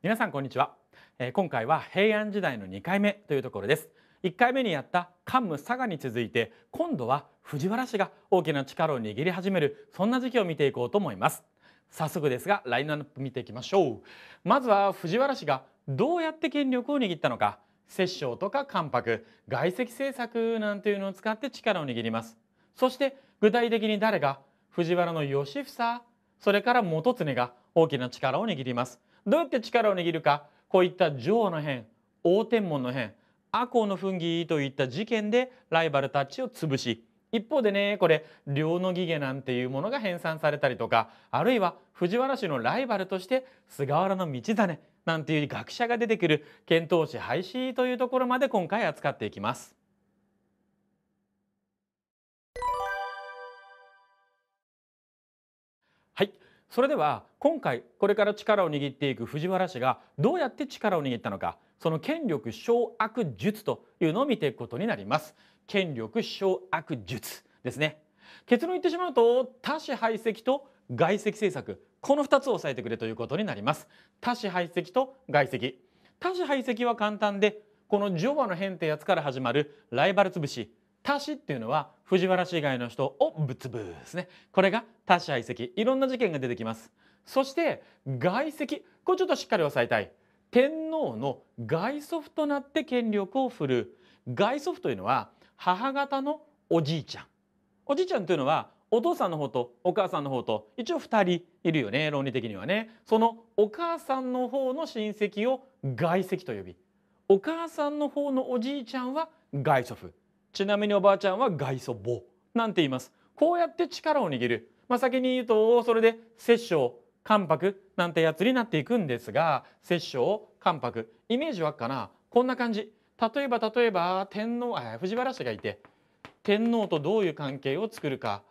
皆さんこんにちは、えー今回は平安時代の2回目というところです。1回目にやった桓武佐賀に続いて今度は藤原氏が大きな力を握り始めるそんな時期を見ていこうと思います。早速ですがラインナップ見ていきましょう。まずは藤原氏がどうやって権力を握ったのか摂政とか関白外籍政策なんていうのを使って力を握ります。そして具体的に誰が藤原の義房それから元常が大きな力を握ります。どうやって力を握るか？こういった女王の変王天門の変赤穂の紛議といった事件でライバルたちを潰し一方でねこれ両の儀下なんていうものが編纂されたりとかあるいは藤原氏のライバルとして菅原道真なんていう学者が出てくる遣唐使廃止というところまで今回扱っていきます。それでは今回これから力を握っていく藤原氏がどうやって力を握ったのかその権力掌握術というのを見ていくことになります。権力掌握術ですね。結論言ってしまうと多種排斥と外籍政策この2つを押さえてくれということになります。多種排斥と外籍。多種排斥は簡単でこのジョバの変ってやつから始まるライバル潰し多種っていうのは藤原氏以外の人をぶつぶですね。これが多種排斥いろんな事件が出てきます。そして外籍これちょっとしっかり押さえたい。天皇の外祖父となって権力を振るう。外祖父というのは母方のおじいちゃん。おじいちゃんというのはお父さんの方とお母さんの方と一応2人いるよね。論理的にはね。そのお母さんの方の親戚を外戚と呼びお母さんの方のおじいちゃんは外祖父。ちなみにおばあちゃんは外祖母なんて言います。こうやって力を握る、まあ、先に言うとそれで摂政関白なんてやつになっていくんですが摂政関白。イメージはかな？こんな感じ。例えば例えば天皇あ藤原氏がいて天皇とどういう関係を作るか。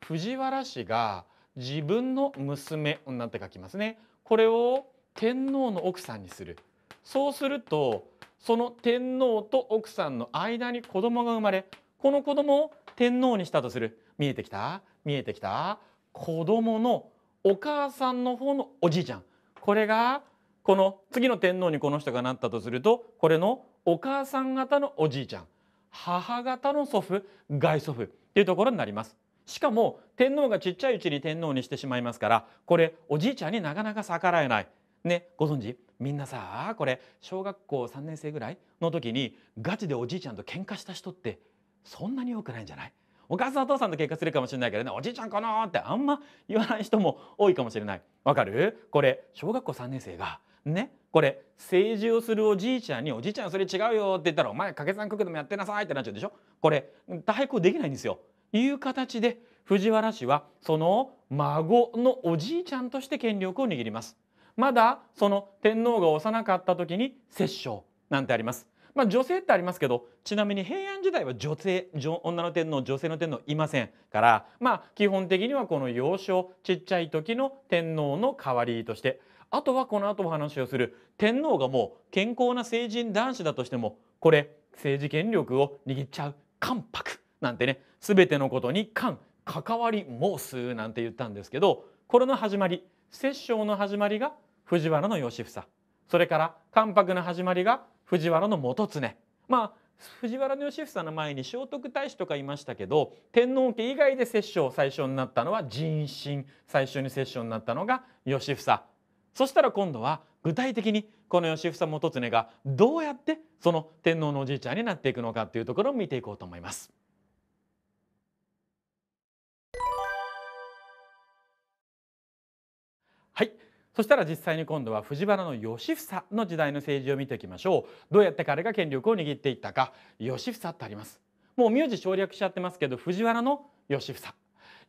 藤原氏が自分の娘なんて書きますね。これを天皇の奥さんにする。そうするとその天皇と奥さんの間に子供が生まれこの子供を天皇にしたとする。見えてきた？見えてきた？子供のお母さんの方のおじいちゃん。これがこの次の天皇にこの人がなったとするとこれのお母さん方のおじいちゃん。母方の祖父外祖父っていうところになります。しかも天皇がちっちゃいうちに天皇にしてしまいますからこれおじいちゃんになかなか逆らえない。ねご存知？みんなさこれ小学校3年生ぐらいの時にガチでおじいちゃんと喧嘩した人ってそんなに多くないんじゃない？お母さんお父さんと喧嘩するかもしれないけどねおじいちゃんかなってあんま言わない人も多いかもしれないわかる？これ小学校3年生がねこれ政治をするおじいちゃんに「おじいちゃんそれ違うよ」って言ったら「お前掛け算国でもやってなさい」ってなっちゃうでしょ？これ対抗できないんですよ。いう形で藤原氏はその孫のおじいちゃんとして権力を握ります。まだその天皇が幼かった時に摂政なんてあります。まあ、女性ってありますけどちなみに平安時代は女性女の天皇女性の天皇いませんからまあ基本的にはこの幼少ちっちゃい時の天皇の代わりとしてあとはこの後お話をする天皇がもう健康な成人男子だとしてもこれ政治権力を握っちゃう関白なんてね全てのことに関関わり申すなんて言ったんですけどこれの始まり摂政の始まりが藤原義房。それから関白の始まりが藤原元常。まあ藤原義房の前に聖徳太子とかいましたけど天皇家以外で摂政最初になったのは人心。最初に摂政になったのが義房。そしたら今度は具体的にこの義房元常がどうやってその天皇のおじいちゃんになっていくのかっていうところを見ていこうと思います。はい。そしたら実際に今度は藤原の義房の時代の政治を見ていきましょう。どうやって彼が権力を握っていったか。義房ってあります。もう名字省略しちゃってますけど藤原の義房。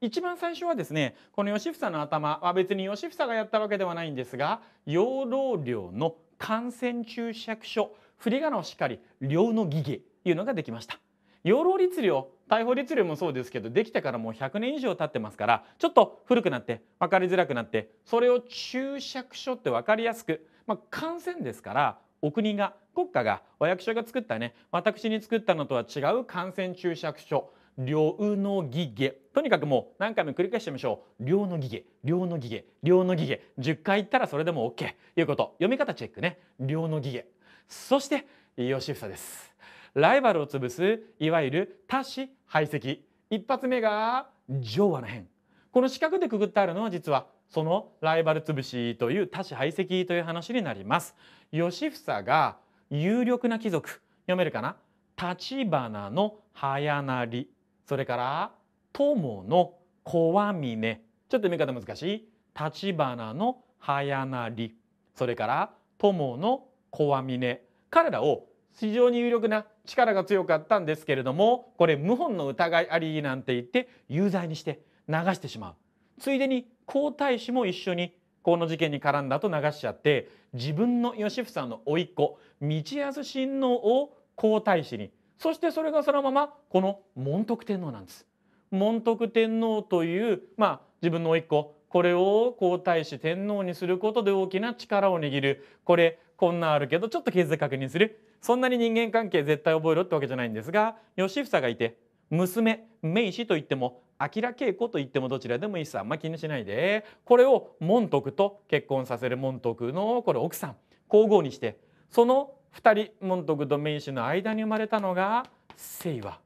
一番最初はですねこの義房の頭は別に義房がやったわけではないんですが養老寮の感染注釈書振り仮名をしっかり寮の儀下いうのができました。養老律令大法律令もそうですけどできてからもう100年以上経ってますからちょっと古くなって分かりづらくなってそれを注釈書って分かりやすく、まあ、感染ですからお国が国家がお役所が作ったね私に作ったのとは違う感染注釈書両の儀下とにかくもう何回も繰り返してみましょう。両の儀下両の儀下両の儀下10回言ったらそれでも OK いうこと。読み方チェックね。両の儀下そして吉房です。ライバルを潰すいわゆる多子排斥。一発目が上和の変この四角でくぐってあるのは実はそのライバル潰しという多子排斥という話になります。吉房が有力な貴族。読めるかな？立花の早成それから友の小峰。ちょっと見方難しい？立花の早成それから友の小峰。彼らを非常に有力な力が強かったんですけれどもこれ謀反の疑いありなんて言って有罪にして流してしまう。ついでに皇太子も一緒にこの事件に絡んだと流しちゃって自分の義房の甥っ子道康親王を皇太子に。そしてそれがそのままこの門徳天皇なんです。門徳天皇というまあ自分の甥っ子これを皇太子天皇にすることで大きな力を握る。これこんなあるけどちょっと経済確認する。そんなに人間関係絶対覚えろってわけじゃないんですが義房がいて娘名子といっても明恵子といってもどちらでもいいさ。あんま気にしないで。これを門徳と結婚させる門徳のこれ奥さん皇后にしてその2人門徳と名子の間に生まれたのが清和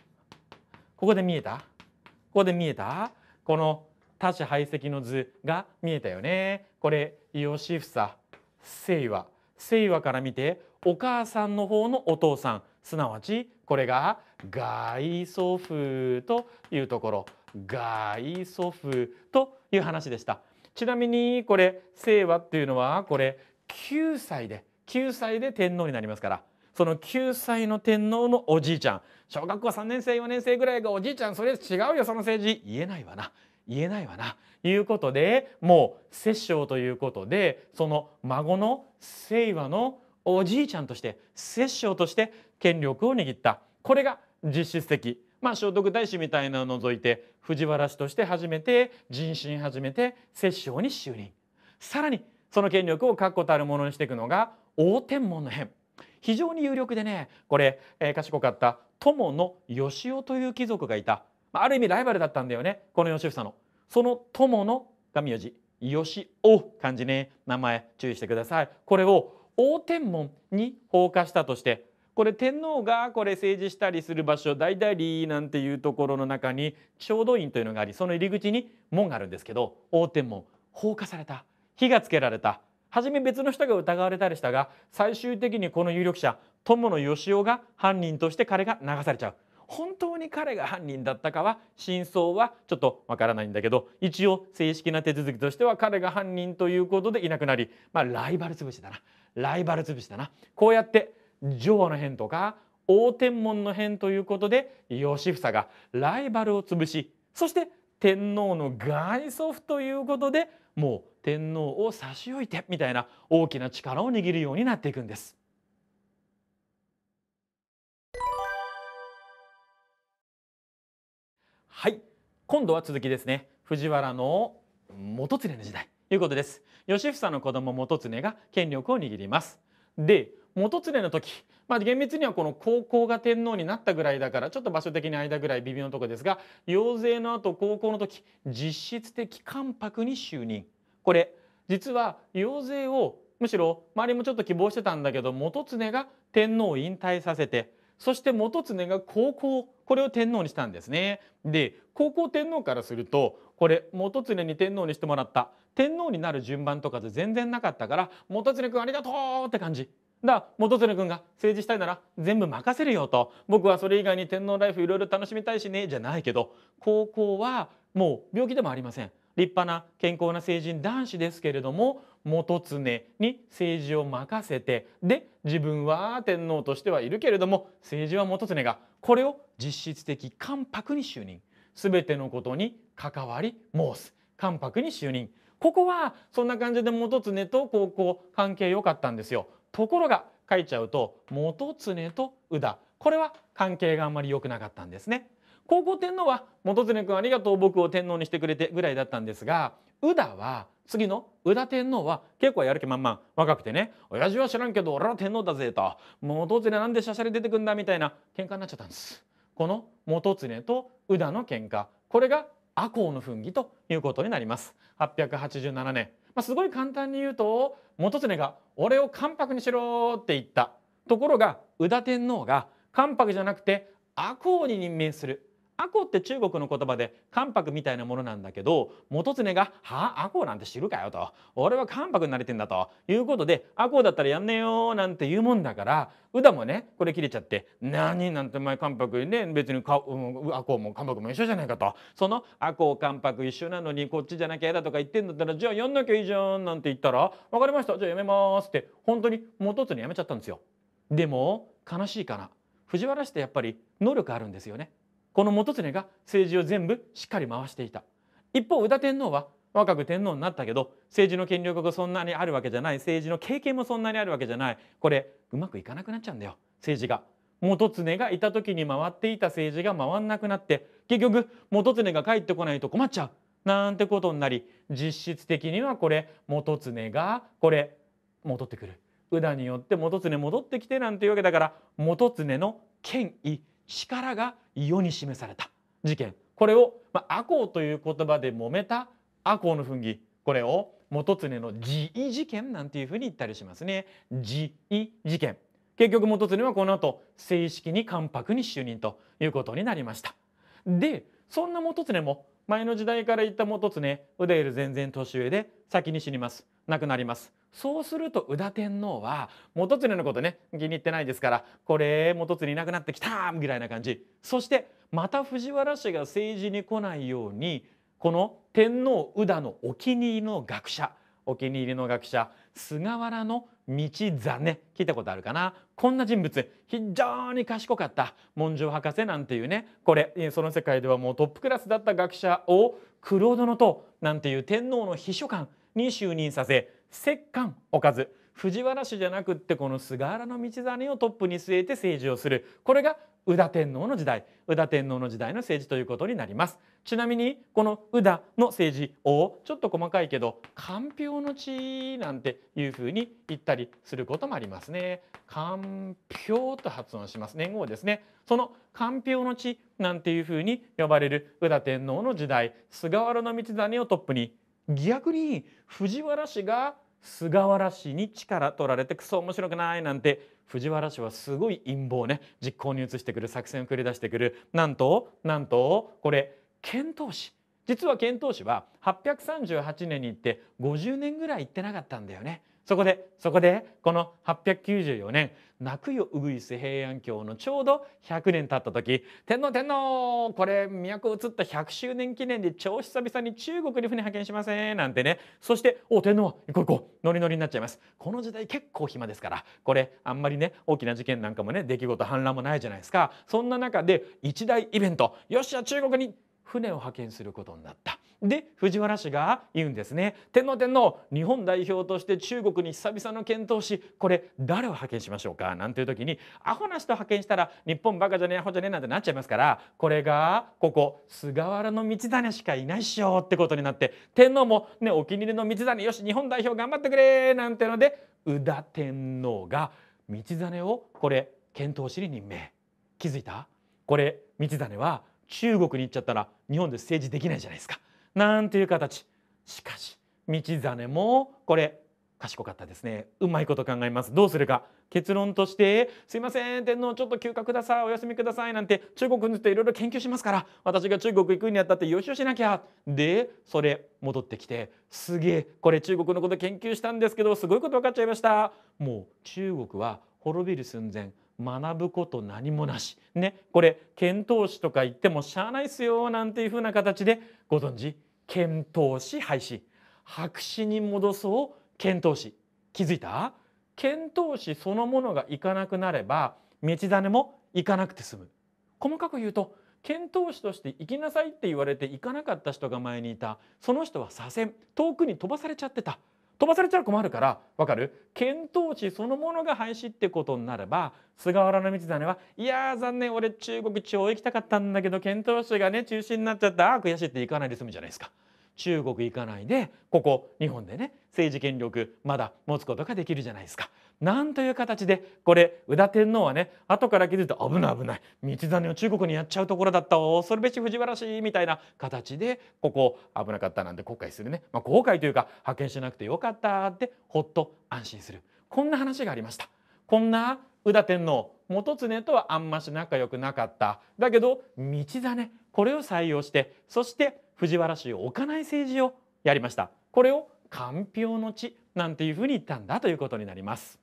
ここで見えた？ここで見えた？この多子排斥の図が見えたよね。これ義房清和清和から見てお母さんの方のお父さん。すなわちこれが外祖父というところ。外祖父という話でした。ちなみにこれ清和っていうのはこれ9歳で9歳で天皇になりますから。その9歳の天皇のおじいちゃん。小学校3年生4年生ぐらいがおじいちゃん。それ違うよその政治。言えないわな。言えないわな。いうことでもう摂政ということでその孫の清和のおじいちゃんとして摂政として権力を握った。これが実質的。まあ聖徳太子みたいなのを除いて藤原氏として初めて人心始めて摂政に就任。さらにその権力を確固たるものにしていくのが応天門の変。非常に有力でね。これ、えー、賢かった友の義雄という貴族がいた。ある意味ライバルだったんだよね。この義房の。その友のが名字義雄漢字ね。名前注意してください。これを応天門に放火したとしてこれ天皇がこれ政治したりする場所大々里なんていうところの中に調度院というのがありその入り口に門があるんですけど応天門放火された。火がつけられた。初め別の人が疑われたりしたが最終的にこの有力者友野義雄が犯人として彼が流されちゃう。本当に彼が犯人だったかは真相はちょっとわからないんだけど一応正式な手続きとしては彼が犯人ということでいなくなりまあライバル潰しだなライバル潰しだなこうやって女王の変とか応天門の変ということで義房がライバルを潰しそして天皇の外祖父ということでもう天皇を差し置いてみたいな大きな力を握るようになっていくんです。はい。今度は続きですね。藤原の元常の時代。ということです。義房の子供元常が権力を握ります。で元常の時。まあ厳密にはこの高校が天皇になったぐらいだからちょっと場所的に間ぐらい微妙なとこですが養成の後高校の時実質的関白に就任。これ実は養成をむしろ周りもちょっと希望してたんだけど元常が天皇を引退させてそして元常が高校これを天皇にしたんですね。で高校天皇からするとこれ元常に天皇にしてもらった天皇になる順番とかで全然なかったから元常君ありがとうって感じ。だ元常君が政治したいなら全部任せるよと僕はそれ以外に天皇ライフいろいろ楽しみたいしねじゃないけど高校はもう病気でもありません立派な健康な成人男子ですけれども元常に政治を任せてで自分は天皇としてはいるけれども政治は元常がこれを実質的関白に就任。全てのことに関わり申す。関白に就任。ここはそんな感じで元常と高校関係良かったんですよ。ところが書いちゃうと元常と宇田。これは関係があんまり良くなかったんですね。高校天皇は元常君ありがとう僕を天皇にしてくれてぐらいだったんですが宇田は次の宇田天皇は結構やる気満々。若くてね親父は知らんけど俺は天皇だぜと。元常なんでしゃしゃり出てくんだみたいな喧嘩になっちゃったんです。この元常と宇田の喧嘩。これが赤穂の紛議ということになります。887年、まあ、すごい簡単に言うと元常が「俺を関白にしろ」って言った。ところが宇田天皇が関白じゃなくて赤穂に任命する。アコって中国の言葉で関白みたいなものなんだけど元常が「はあアコなんて知るかよ」と「俺は関白になれてんだ」と。いうことで「アコだったらやんねえよ」なんて言うもんだから宇田もねこれ切れちゃって「何なんてお前関白ね別にか、うん、アコも関白も一緒じゃないか」と。その「アコ関白一緒なのにこっちじゃなきゃ嫌だ」とか言ってんだったら「じゃあやんなきゃいいじゃん」なんて言ったら「分かりましたじゃあやめます」って本当に元常やめちゃったんですよ。でも悲しいかな。藤原氏ってやっぱり能力あるんですよね。この元常が政治を全部しっかり回していた。一方宇田天皇は若く天皇になったけど政治の権力がそんなにあるわけじゃない政治の経験もそんなにあるわけじゃない。これうまくいかなくなっちゃうんだよ。政治が。元常がいた時に回っていた政治が回んなくなって結局元常が帰ってこないと困っちゃう。なんてことになり実質的にはこれ元常がこれ戻ってくる。宇田によって元常戻ってきてなんていうわけだから元常の権威力が世に示された。事件。これを、まあ、赤穂という言葉で揉めた赤穂の奮議これを元常の自意事件なんていうふうに言ったりしますね。自意事件。結局元常はこの後正式に関白に就任ということになりました。でそんな元常も前の時代から言った元常宇田より全然年上で先に死にます。亡くなります。そうすると宇田天皇は元常のことね気に入ってないですからこれ元常いなくなってきたぐらいな感じ。そしてまた藤原氏が政治に来ないようにこの天皇宇田のお気に入りの学者お気に入りの学者菅原の道真聞いたことあるかな？こんな人物。非常に賢かった。文書博士なんていうね。これその世界ではもうトップクラスだった学者を黒殿となんていう天皇の秘書官に就任させ摂関おかず。藤原氏じゃなくってこの菅原道真をトップに据えて政治をする。これが宇田天皇の時代宇田天皇の時代の政治ということになります。ちなみにこの宇田の政治をちょっと細かいけどかんぴょうの地なんていうふうに言ったりすることもありますね。かんぴょうと発音します年号ですね。そのかんぴょうの地なんていうふうに呼ばれる宇田天皇の時代菅原道真をトップに逆に藤原氏が菅原氏に力取られてクソ面白くないなんて藤原氏はすごい陰謀ね実行に移してくる作戦を繰り出してくるなんとなんとこれ遣唐使実は遣唐使は838年に行って50年ぐらい行ってなかったんだよね。そこでそこでこの894年泣くようぐいす平安京のちょうど100年経った時天皇天皇これ都移った100周年記念で超久々に中国に船派遣しません？なんてね。そして「お天皇行こう行こう。ノリノリになっちゃいます」この時代結構暇ですから。これあんまりね大きな事件なんかもね出来事反乱もないじゃないですか。そんな中で一大イベント。よっしゃ中国に船を派遣することになった。で藤原氏が言うんですね。天皇天皇日本代表として中国に久々の検討しこれ誰を派遣しましょうか？なんていう時にアホな人派遣したら日本バカじゃねえアホじゃねえなんてなっちゃいますからこれがここ菅原道真しかいないっしょってことになって天皇もねお気に入りの道真よし日本代表頑張ってくれなんてので宇田天皇が道真をこれ遣唐使に任命。気づいた？これ道真は中国に行っちゃったら日本で政治できないじゃないですか。なんていう形。しかし道真もこれ賢かったですね。うまいこと考えます。どうするか。結論として「すいません天皇ちょっと休暇ください。お休みください」なんて中国についていろいろ研究しますから私が中国行くにあたってよしよしなきゃ。でそれ戻ってきてすげえこれ中国のこと研究したんですけどすごいこと分かっちゃいました。もう中国は滅びる寸前。学ぶこと何もなし。ねこれ遣唐使とか言ってもしゃあないっすよなんていうふうな形でご存知。遣唐使廃止。白紙に戻そう遣唐使気づいた？遣唐使そのものが行かなくなれば道真も行かなくて済む。細かく言うと遣唐使として行きなさいって言われて行かなかった人が前にいた。その人は左遷。遠くに飛ばされちゃってた。飛ばされちゃう困るからわかる？遣唐使そのものが廃止ってことになれば菅原道真はいや残念俺中国地方行きたかったんだけど遣唐使がね中止になっちゃったあ悔しいって行かないで済むじゃないですか。中国行かないでここ日本でね政治権力まだ持つことができるじゃないですか。なんという形でこれ宇田天皇はね後から気づいて危ない危ない道真を中国にやっちゃうところだった恐るべし藤原氏みたいな形でここ危なかったなんて後悔するね、まあ、後悔というか派遣しなくてよかったってほっと安心する。こんな話がありました。こんな宇田天皇元常とはあんまし仲良くなかった。だけど道真これを採用してそして藤原氏を置かない政治をやりました。これを官票の地なんていうふうに言ったんだということになります。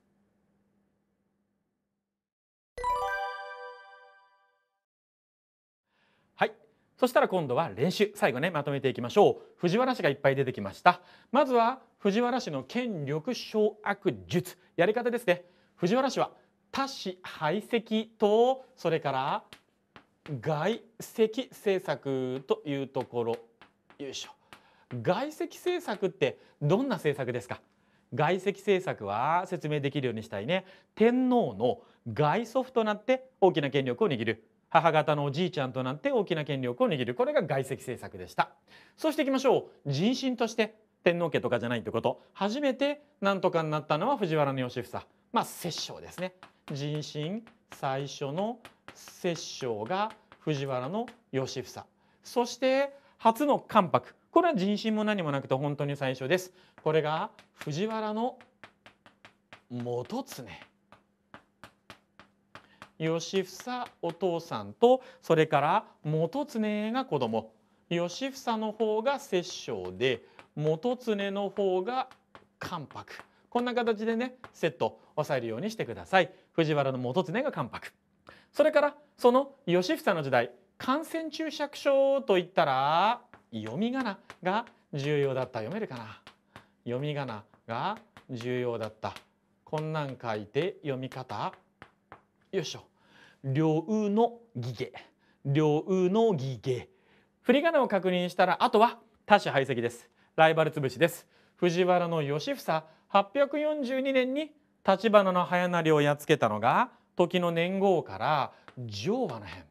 そしたら今度は練習。最後ねまとめていきましょう。藤原氏がいっぱい出てきました。まずは藤原氏の権力掌握術。やり方ですね。藤原氏は多子排斥とそれから外籍政策というところ。よいしょ。外籍政策ってどんな政策ですか？外籍政策は説明できるようにしたいね。天皇の外祖父となって大きな権力を握る。母方のおじいちゃんとなって大きな権力を握る。これが外籍政策でした。そしていきましょう。人心として天皇家とかじゃないってこと。初めて何とかになったのは藤原義房。まあ摂政ですね。人心最初の摂政が藤原の義房。そして初の関白。これは人心も何もなくて本当に最初です。これが藤原の元常。義房お父さんとそれから元常が子供。義房の方が摂政で元常の方が関白。こんな形でねセット押さえるようにしてください。藤原の元常が関白。それからその義房の時代感染注釈書といったら読み仮名が重要だった。読めるかな？読み仮名が重要だった。こんなん書いて読み方。よいしょ。両右の義下両右の義下振り仮名を確認したらあとは多種排斥です。ライバル潰しです。藤原の義房。842年に立花の早成をやっつけたのが時の年号から上和の変。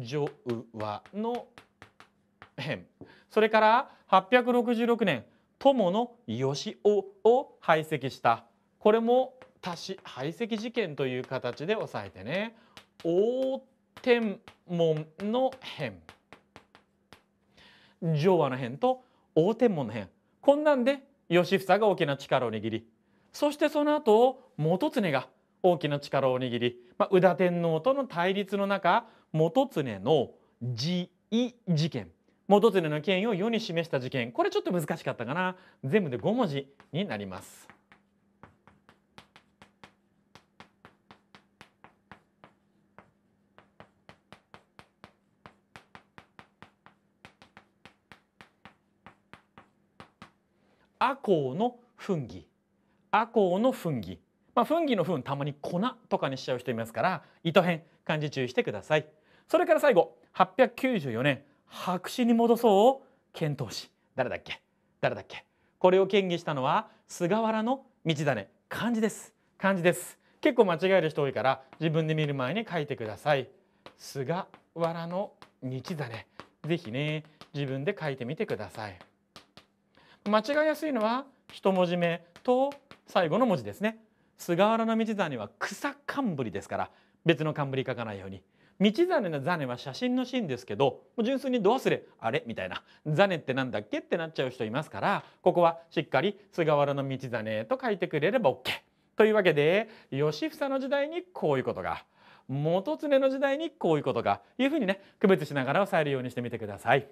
上和の変。それから866年友の義雄を排斥した。これも多子排斥事件という形で押さえてね。大天文の変。上和の変と大天文の変。こんなんで義房が大きな力を握り。そしてその後元常が大きな力を握り、まあ、宇田天皇との対立の中元常の自意事件。元常の権威を世に示した事件。これちょっと難しかったかな。全部で5文字になります。赤穂の糞儀赤穂の糞儀まあ糞儀の糞たまに粉とかにしちゃう人いますから糸編漢字注意してください。それから最後894年白紙に戻そうを遣唐使誰だっけ？誰だっけ？これを建議したのは菅原道真。漢字です。漢字です。結構間違える人多いから自分で見る前に書いてください。菅原の道真。ぜひね自分で書いてみてください。間違いやすいのは一文字目と最後の文字ですね。菅原道真は草冠ですから別の冠書かないように。道真のザネは写真のシーンですけど純粋にど忘れあれ？みたいな。ザネってなんだっけってなっちゃう人いますからここはしっかり菅原道真と書いてくれれば OK というわけで義房の時代にこういうことが元常の時代にこういうことがいうふうにね区別しながら押さえるようにしてみてください。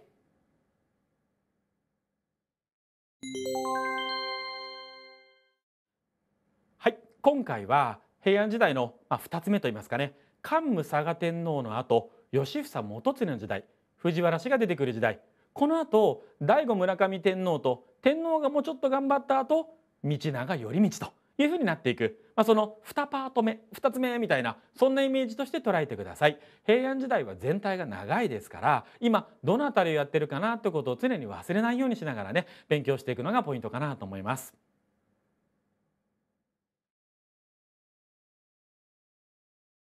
はい今回は平安時代のま2つ目といいますかね。桓武嵯峨天皇の後義房元常の時代藤原氏が出てくる時代。この後醍醐村上天皇と天皇がもうちょっと頑張った後道長頼道というふうになっていく、まあ、その2パート目2つ目みたいなそんなイメージとして捉えてください平安時代は全体が長いですから今どの辺りをやってるかなってことを常に忘れないようにしながらね勉強していくのがポイントかなと思います。